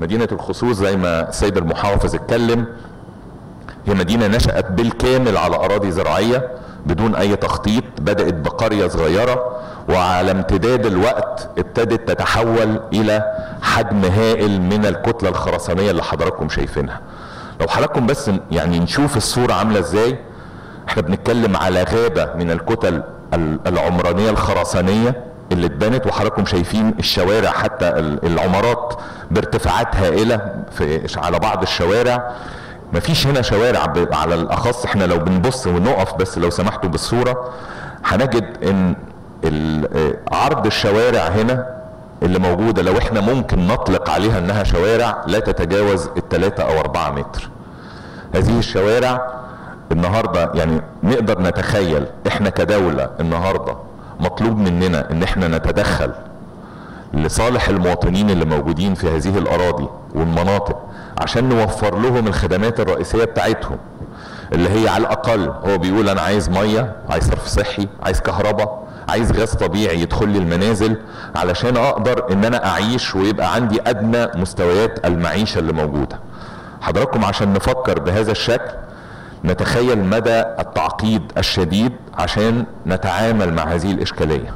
مدينة الخصوص زي ما السيد المحافظ اتكلم هي مدينة نشأت بالكامل على أراضي زراعية بدون أي تخطيط بدأت بقرية صغيرة وعلى امتداد الوقت ابتدت تتحول إلى حجم هائل من الكتلة الخرسانية اللي حضراتكم شايفينها. لو حضراتكم بس يعني نشوف الصورة عاملة إزاي إحنا بنتكلم على غابة من الكتل العمرانية الخرسانية اللي اتبنت وحضراتكم شايفين الشوارع حتى العمارات بارتفاعات هائلة في على بعض الشوارع. مفيش هنا شوارع على الأخص إحنا لو بنبص ونقف بس لو سمحتوا بالصورة هنجد إن عرض الشوارع هنا اللي موجودة لو إحنا ممكن نطلق عليها إنها شوارع لا تتجاوز الثلاثة أو أربعة متر. هذه الشوارع النهاردة يعني نقدر نتخيل إحنا كدولة النهاردة مطلوب مننا إن إحنا نتدخل لصالح المواطنين اللي موجودين في هذه الأراضي والمناطق عشان نوفر لهم الخدمات الرئيسية بتاعتهم اللي هي على الأقل هو بيقول أنا عايز مية عايز صرف صحي عايز كهرباء عايز غاز طبيعي يدخل لي المنازل علشان أقدر إن أنا أعيش ويبقى عندي أدنى مستويات المعيشة اللي موجودة. حضراتكم عشان نفكر بهذا الشكل نتخيل مدى التعقيد الشديد عشان نتعامل مع هذه الإشكالية.